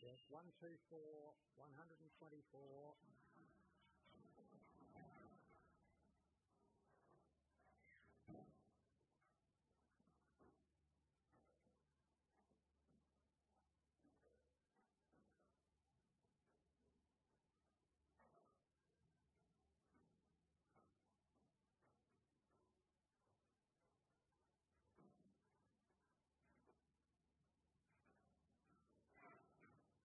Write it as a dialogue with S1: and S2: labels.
S1: deck. One, two, four, 124.